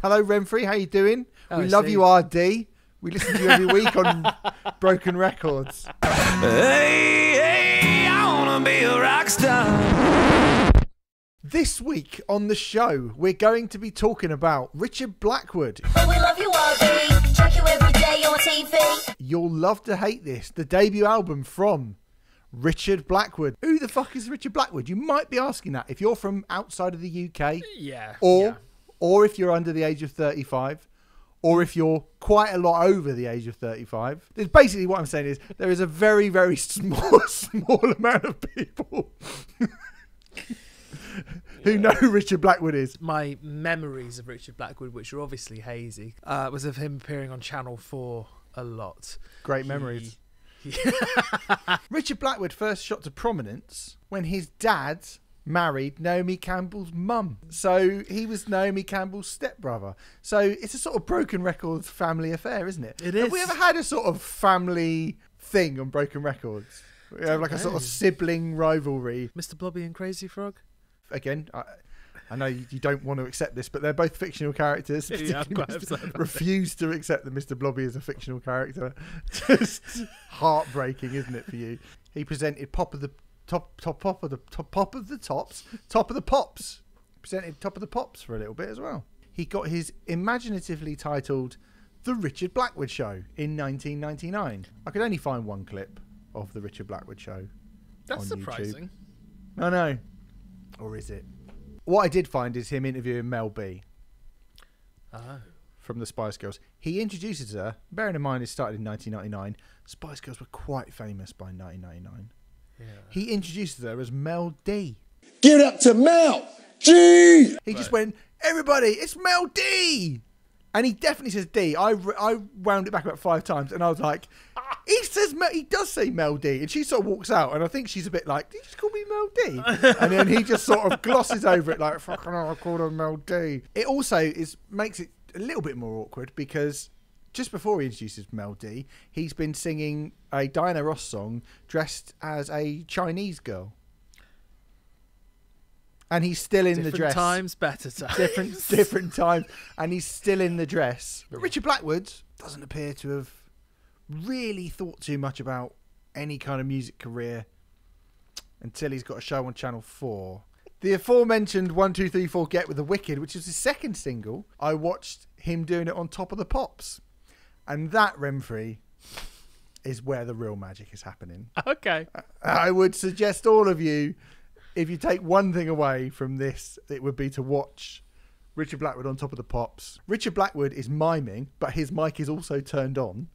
Hello, Remfry. How you doing? Oh, we love Steve. you, RB. We listen to you every week on Broken Records. Hey, hey, I wanna be a rock star. This week on the show, we're going to be talking about Richard Blackwood. But we love you all day. Check you every day on TV. You'll love to hate this. The debut album from Richard Blackwood. Who the fuck is Richard Blackwood? You might be asking that if you're from outside of the UK, Yeah. or yeah. Or if you're under the age of 35, or if you're quite a lot over the age of 35. It's basically what I'm saying is there is a very very small small amount of people who know who Richard Blackwood is. my memories of Richard Blackwood, which are obviously hazy, uh, was of him appearing on Channel 4 a lot. Great He- memories. Richard Blackwood first shot to prominence when his dad married Naomi Campbell's mum. So he was Naomi Campbell's stepbrother. So it's a sort of broken records family affair, isn't it? It Have we ever had a sort of family thing on broken records? We have like a sort of sibling rivalry. Mr. Blobby and Crazy Frog? Again, I, I know you you don't want to accept this, but they're both fictional characters. Yeah, I'm quite Mr. refuse to accept that Mr. Blobby is a fictional character. Just heartbreaking, isn't it for you? He presented pop of the top, top, pop of the top, pop of the tops, top of the pops. Presented top of the pops for a little bit as well. He got his imaginatively titled "The Richard Blackwood Show" in 1999. I could only find one clip of the Richard Blackwood Show. That's on YouTube. surprising. I know. Or is it? What I did find is him interviewing Mel B Oh. from the Spice Girls. He introduces her, bearing in mind it started in 1999. Spice Girls were quite famous by 1999. Yeah. He introduces her as Mel D. Give it up to Mel G. He just went, everybody, it's Mel D. And he definitely says D. I, I wound it back about five times and I was like, he says, Mel, he does say Mel D. And she sort of walks out and I think she's a bit like, did you just call me Mel D? and then he just sort of glosses over it like, fucking hell, I called her Mel D. It also is makes it a little bit more awkward because just before he introduces Mel D, he's been singing a Diana Ross song dressed as a Chinese girl. And he's still in Different the dress times, better times. different different times, and he's still in the dress. But Richard Blackwood doesn't appear to have really thought too much about any kind of music career until he's got a show on Channel Four. The aforementioned One Two Three Four Get with the Wicked, which is his second single, I watched him doing it on Top of the Pops, and that Remfry is where the real magic is happening. okay. I would suggest all of you, if you take one thing away from this, it would be to watch Richard Blackwood on top of the pops. Richard Blackwood is miming, but his mic is also turned on.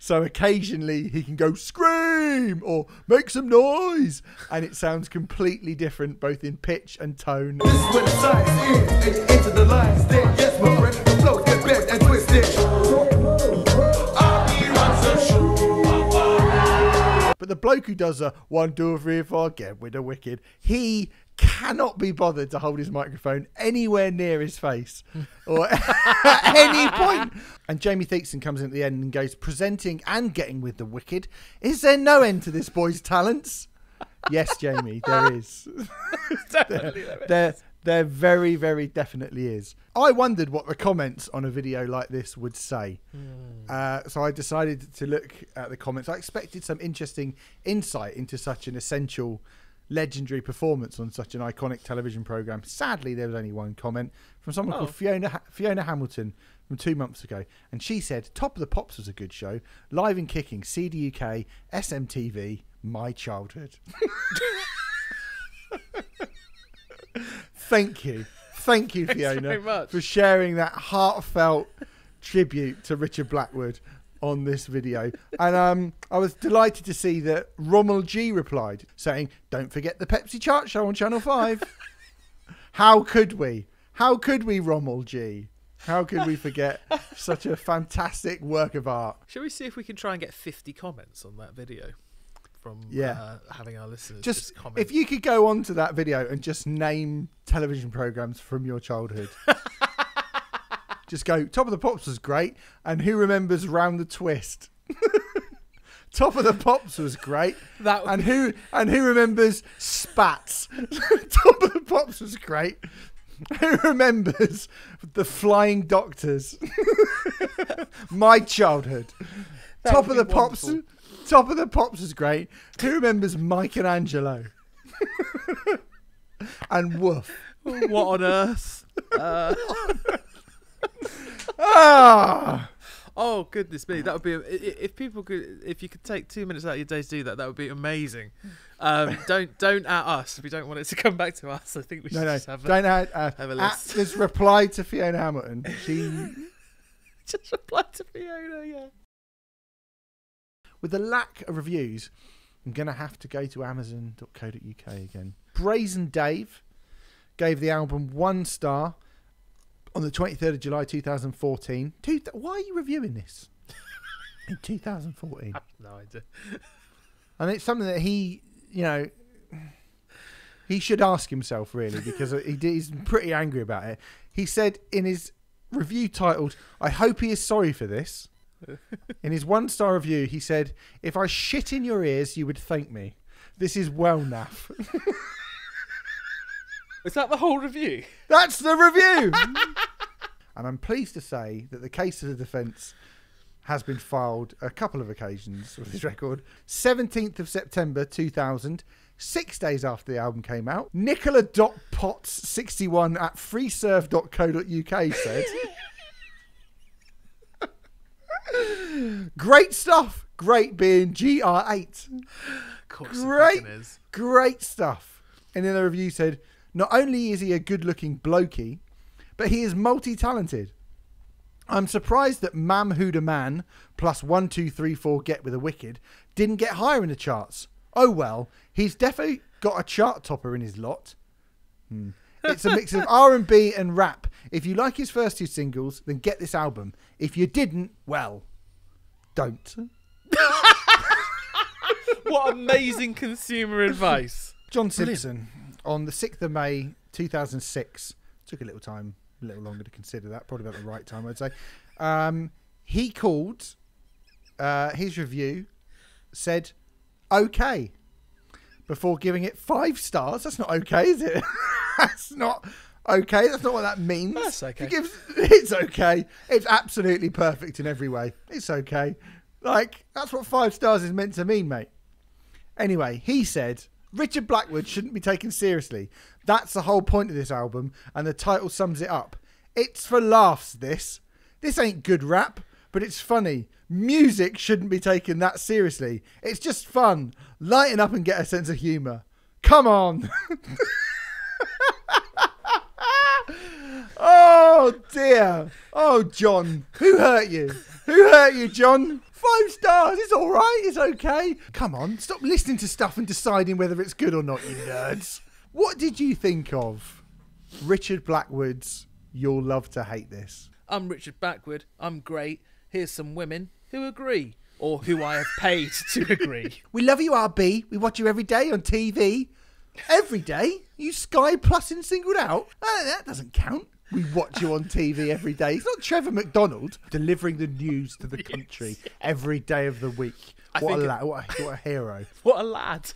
So occasionally he can go scream or make some noise, and it sounds completely different both in pitch and tone. This is when the science ends and you enter the lion's den. Yes, we're ready to flow, get bent and twisted. I'll be runs the show. But the bloke who does a one, two, three, four, get with the wicked, he cannot be bothered to hold his microphone anywhere near his face or at any point. And Jamie Theakston comes in at the end and goes, presenting and getting with the wicked. Is there no end to this boy's talents? Yes, Jamie, there is. Definitely. there, there very, very definitely is. I wondered what the comments on a video like this would say. Uh, so I decided to look at the comments. I expected some interesting insight into such an essential, legendary performance on such an iconic television program. Sadly, there was only one comment from someone Oh. called Fiona Ha- Fiona Hamilton from two months ago, and she said, "Top of the Pops was a good show. Live and kicking, CDUK, SMTV, my childhood." Thank you. Thank you, Fiona, for sharing that heartfelt tribute to Richard Blackwood on this video. And um, I was delighted to see that Rommel G replied, saying, Don't forget the Pepsi Chart Show on Channel 5. How could we? How could we, Rommel G? How could we forget such a fantastic work of art? Shall we see if we can try and get 50 comments on that video from Yeah. uh, having our listeners Just comment? if you could go on to that video and just name television programs from your childhood. just go. Top of the Pops was great, and who remembers Round the Twist? Top of the Pops was great, That and who and who remembers Spatz? Top of the Pops was great. Who remembers The Flying Doctors. My childhood. That top of the be pops. Top of the pops was great. Who remembers Michelangelo? and Woof. what on earth? Uh, Ah, oh goodness me, that would be if people could if you could take two minutes out of your day to do that, that would be amazing. Um, don't don't at us. We don't want it to come back to us. I think we should no, no, just have a, don't add. Uh, have a at list. this reply to Fiona Hamilton. She, just reply to Fiona. Yeah. With the lack of reviews, I'm gonna have to go to Amazon.co.uk again. Brazen Dave gave the album one star on the 23rd of July 2014. Two, why are you reviewing this? In 2014. No idea. And it's something that he, you know, he should ask himself really because he did, he's pretty angry about it. He said in his review titled, "I hope he is sorry for this." In his one star review, he said, "If I shit in your ears, you would thank me." This is well naff. Is that the whole review? That's the review. and I'm pleased to say that the case of the defence has been filed a couple of occasions with this record. 17th of September 2000, six days after the album came out. Nicola.potts61 at freeserve.co.uk said, Great stuff. Great being GR8. Of course Great. Great stuff. And then the review said, not only is he a good looking blokey, but he is multi talented. I'm surprised that Mama Who Da Man plus 1234 Get with a Wicked didn't get higher in the charts. Oh well, he's definitely got a chart topper in his lot. Hmm. It's a mix of R&B and rap. If you like his first two singles, then get this album. If you didn't, well, don't. What amazing consumer advice. John Simpson on the 6th of May 2006. Took a little time, a little longer to consider that. Probably about the right time, I'd say. Um, he called uh, his review, said, okay, before giving it five stars. That's not okay, is it? That's not okay. That's not what that means. That's okay. He gives, it's okay. It's absolutely perfect in every way. It's okay. Like, that's what five stars is meant to mean, mate. Anyway, he said Richard Blackwood shouldn't be taken seriously. That's the whole point of this album, and the title sums it up. It's for laughs, this. This ain't good rap, but it's funny. Music shouldn't be taken that seriously. It's just fun. Lighten up and get a sense of humour. Come on. oh dear. Oh John. Who hurt you? Who hurt you, John? Five stars. It's all right. It's okay. Come on. Stop listening to stuff and deciding whether it's good or not, you nerds. What did you think of Richard Blackwood's You'll Love to Hate This? I'm Richard Blackwood. I'm great. Here's some women who agree, or who I have paid to agree. We love you, RB. We watch you every day on TV. Every day? You Sky Plus and singled out? Uh, that doesn't count. We watch you on TV every day. It's not Trevor McDonald delivering the news to the country every day of the week. I What a, lad, what, a, what a hero. What a lad!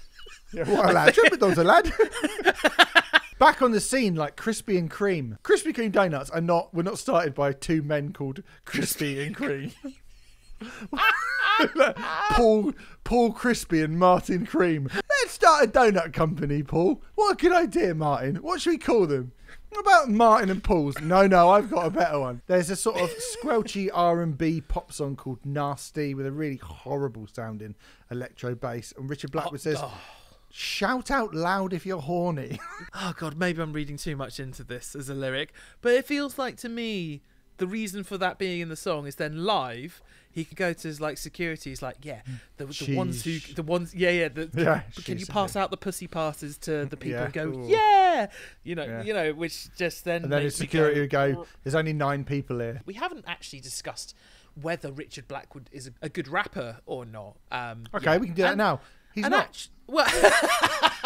Yeah, what a lad. Trevor McDonald's a lad. Back on the scene like Krispy and Cream. Krispy Kreme donuts are not were not started by two men called Crispy and Cream. Paul Paul Crispy and Martin Cream. Let's start a donut company, Paul. What a good idea, Martin. What should we call them? What about Martin and Paul's? No, no, I've got a better one. There's a sort of squelchy R&B pop song called Nasty with a really horrible sounding electro bass. And Richard Blackwood oh, says, "Shout out loud if you're horny." Oh god, maybe I'm reading too much into this as a lyric, but it feels like to me the reason for that being in the song is then live. He could go to his like security. He's like, yeah, the, the ones who, the ones, yeah, yeah. The, Yeah, but can you pass out the pussy passes to the people Yeah. and go, Ooh. yeah, you know, Yeah. you know, which just then And then his makes me security would go, "There's only nine people here." We haven't actually discussed whether Richard Blackwood is a, a good rapper or not. Um, Okay, yeah. we can do that And- now. He's not. act- well,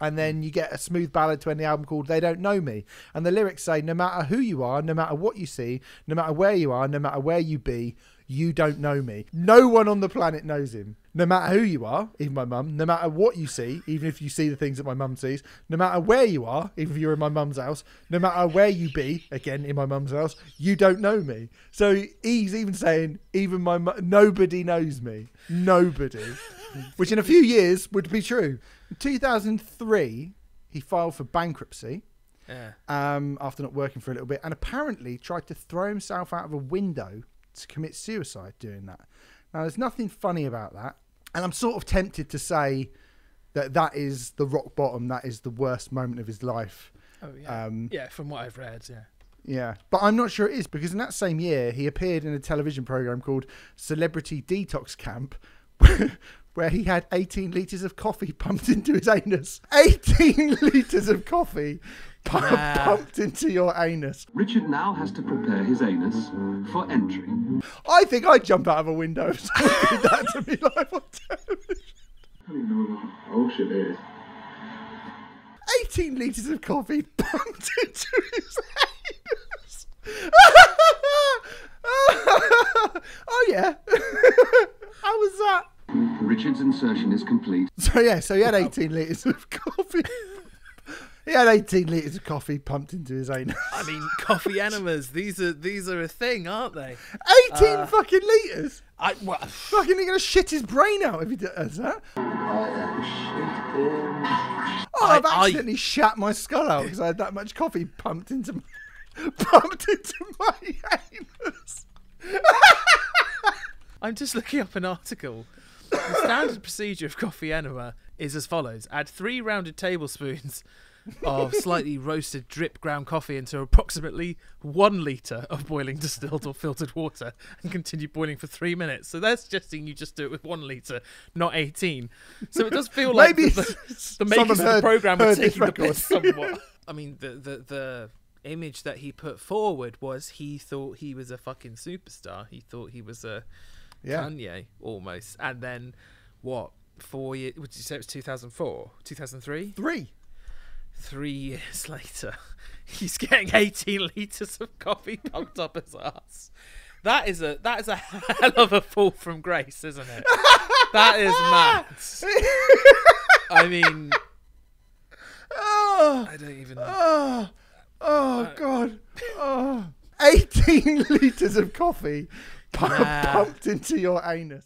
And then mm. you get a smooth ballad to end the album called They Don't Know Me. And the lyrics say, No matter who you are, no matter what you see, no matter where you are, no matter where you be, you don't know me. No one on the planet knows him. No matter who you are, even my mum, no matter what you see, even if you see the things that my mum sees, no matter where you are, even if you're in my mum's house, no matter where you be, again in my mum's house, you don't know me. So he's even saying, even my mu- nobody knows me. Nobody. Which in a few years would be true. In 2003, he filed for bankruptcy Yeah. um, after not working for a little bit, and apparently tried to throw himself out of a window to commit suicide doing that. Now, there's nothing funny about that, and I'm sort of tempted to say that that is the rock bottom. That is the worst moment of his life. Oh yeah. Um, yeah, from what I've read, yeah. Yeah, but I'm not sure it is because in that same year he appeared in a television program called Celebrity Detox Camp, where he had 18 liters of coffee pumped into his anus. 18 liters of coffee pu- Nah. pumped into your anus. Richard now has to prepare his anus for entry. I think I'd jump out of a window if someone did that to me live on television. I don't even know what oh shit is. 18 liters of coffee pumped into his anus. oh yeah. How was that? Richard's insertion is complete. So yeah, so he had 18 liters of coffee. he had 18 liters of coffee pumped into his anus. I mean, coffee enemas. These are these are a thing, aren't they? 18 uh, fucking liters. I well, Fucking, you're gonna shit his brain out if he does that. Oh, I've I- I- accidentally shat my skull out because I had that much coffee pumped into my, pumped into my anus. I'm just looking up an article. The standard procedure of coffee enema is as follows: add three rounded tablespoons of slightly roasted drip ground coffee into approximately one liter of boiling distilled or filtered water, and continue boiling for three minutes. So they're suggesting you just do it with one liter, not eighteen. So it does feel like Maybe the, the someone makers of the heard- program are heard this taking the record. piss somewhat. I mean, the the the image that he put forward was he thought he was a fucking superstar. He thought he was a Yeah. Kanye almost, and then what? Four years? Would you say it was two thousand four, two thousand three? Three. Three years later, he's getting eighteen liters of coffee pumped up his ass. That is a that is a hell of a fall from grace, isn't it? That is mad. I mean, Oh, I don't even. Ah. oh, oh, God. Oh. 18 litres of coffee. Pumped into your anus.